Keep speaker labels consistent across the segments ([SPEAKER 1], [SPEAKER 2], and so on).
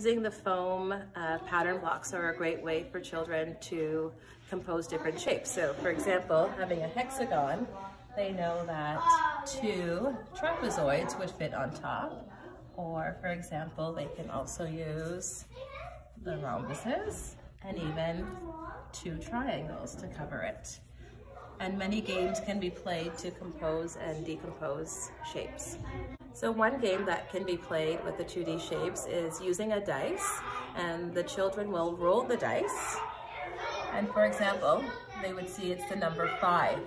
[SPEAKER 1] Using the foam uh, pattern blocks are a great way for children to compose different shapes. So for example, having a hexagon, they know that two trapezoids would fit on top. Or for example, they can also use the rhombuses and even two triangles to cover it. And many games can be played to compose and decompose shapes. So one game that can be played with the 2D shapes is using a dice and the children will roll the dice. And for example, they would see it's the number five.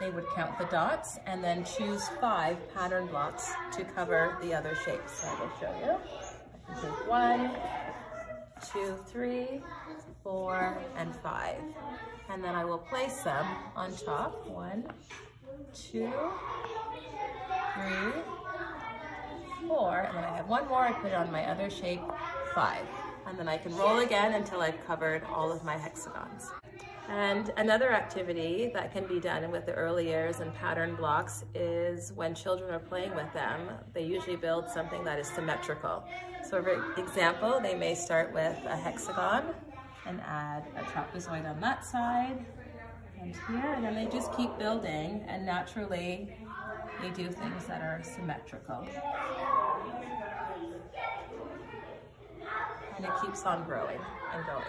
[SPEAKER 1] They would count the dots and then choose five pattern blocks to cover the other shapes. So I will show you. I can take one, two, three, four, and five. And then I will place them on top. One, two, three, four, and then I have one more, I put it on my other shape, five. And then I can roll again until I've covered all of my hexagons. And another activity that can be done with the early years and pattern blocks is when children are playing with them, they usually build something that is symmetrical. So for example, they may start with a hexagon and add a trapezoid on that side and here, and then they just keep building and naturally they do things that are symmetrical. And it keeps on growing and going.